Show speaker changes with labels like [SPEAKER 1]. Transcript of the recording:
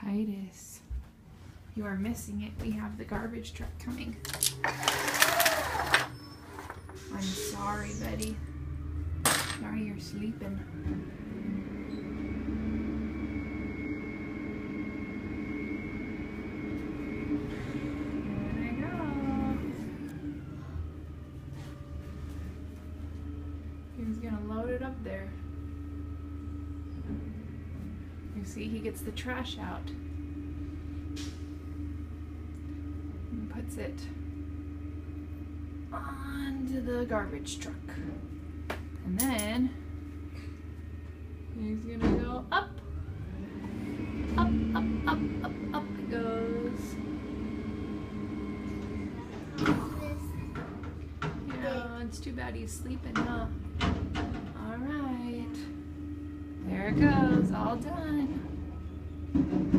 [SPEAKER 1] Titus, you are missing it. We have the garbage truck coming. I'm sorry, buddy. Sorry you're sleeping. He's gonna load it up there. You see, he gets the trash out and puts it onto the garbage truck. And then he's gonna go up, up, up, up, up, up it goes. Yeah, it's too bad he's sleeping, huh? it goes, all done.